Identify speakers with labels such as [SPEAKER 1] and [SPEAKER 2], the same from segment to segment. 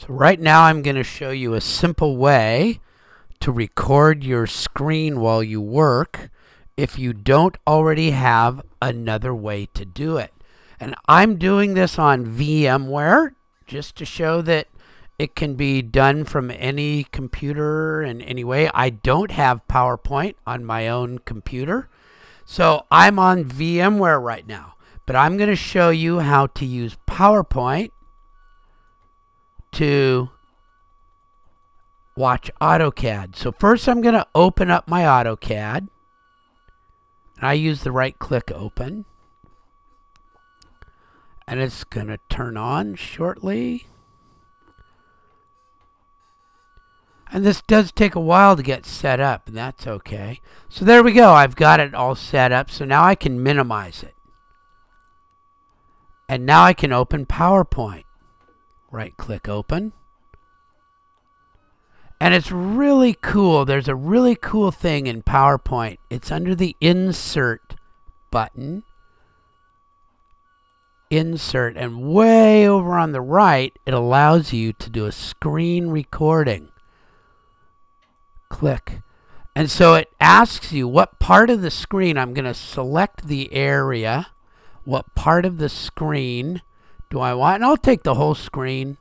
[SPEAKER 1] So right now I'm going to show you a simple way to record your screen while you work if you don't already have another way to do it. And I'm doing this on VMware just to show that it can be done from any computer in any way. I don't have PowerPoint on my own computer. So I'm on VMware right now. But I'm going to show you how to use PowerPoint to watch AutoCAD. So first I'm going to open up my AutoCAD. I use the right click open. And it's going to turn on shortly. And this does take a while to get set up, and that's okay. So there we go. I've got it all set up, so now I can minimize it. And now I can open PowerPoint. Right click open. And it's really cool. There's a really cool thing in PowerPoint. It's under the Insert button. Insert. And way over on the right, it allows you to do a screen recording. Click. And so it asks you what part of the screen. I'm going to select the area. What part of the screen do I want? And I'll take the whole screen.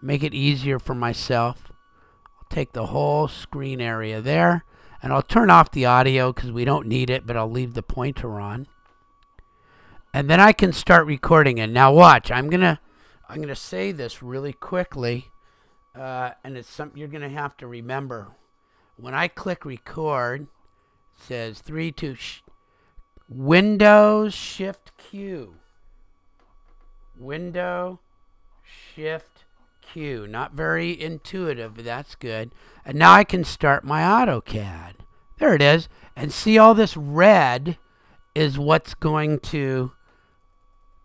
[SPEAKER 1] Make it easier for myself I'll take the whole screen area there and I'll turn off the audio because we don't need it but I'll leave the pointer on and then I can start recording and now watch I'm gonna I'm gonna say this really quickly uh, and it's something you're gonna have to remember when I click record it says 3 2 sh Windows Shift Q Window Shift Q. Not very intuitive, but that's good. And now I can start my AutoCAD. There it is. And see all this red is what's going to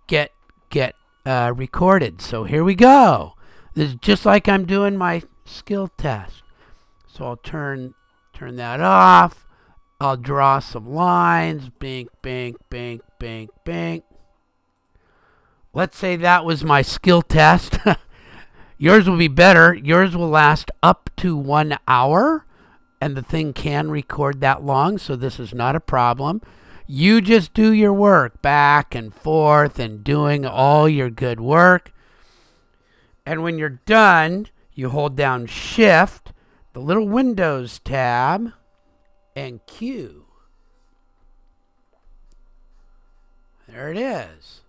[SPEAKER 1] get get uh, recorded. So here we go. This is just like I'm doing my skill test. So I'll turn turn that off. I'll draw some lines. Bink, bink, bink, bink, bink. Let's say that was my skill test. Yours will be better. Yours will last up to one hour, and the thing can record that long, so this is not a problem. You just do your work back and forth and doing all your good work. And when you're done, you hold down Shift, the little Windows tab, and Q. There it is.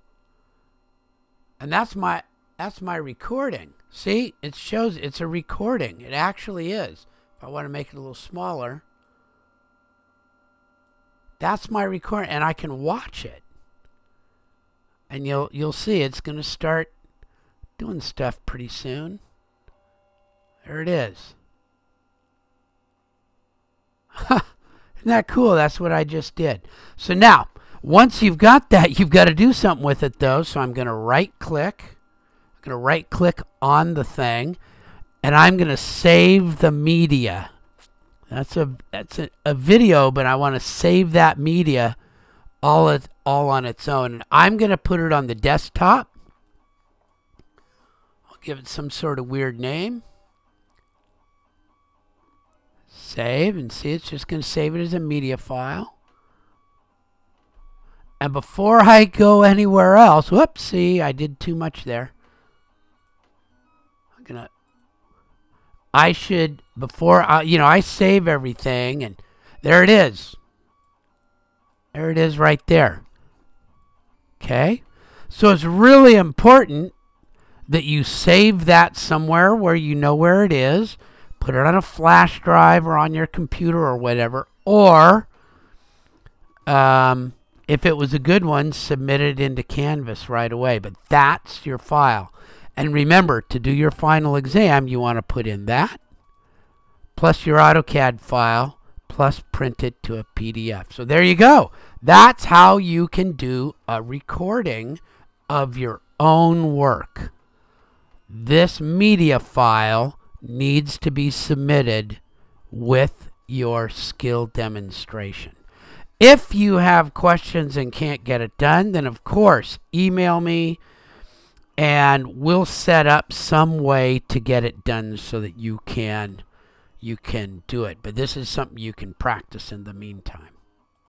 [SPEAKER 1] And that's my that's my recording. See, it shows it's a recording. It actually is. If I want to make it a little smaller, that's my recording, and I can watch it. And you'll you'll see it's going to start doing stuff pretty soon. There it is. Isn't that cool? That's what I just did. So now, once you've got that, you've got to do something with it though. So I'm going to right click I'm going to right click on the thing and I'm going to save the media. That's a that's a, a video, but I want to save that media all it all on its own. And I'm going to put it on the desktop. I'll give it some sort of weird name. Save and see it's just going to save it as a media file. And before I go anywhere else, whoops, see, I did too much there. I'm gonna I should before I you know I save everything and there it is. There it is right there. Okay? So it's really important that you save that somewhere where you know where it is put it on a flash drive or on your computer or whatever or um, if it was a good one submit it into canvas right away but that's your file and remember, to do your final exam, you want to put in that, plus your AutoCAD file, plus print it to a PDF. So there you go. That's how you can do a recording of your own work. This media file needs to be submitted with your skill demonstration. If you have questions and can't get it done, then of course, email me and we'll set up some way to get it done so that you can you can do it. But this is something you can practice in the meantime.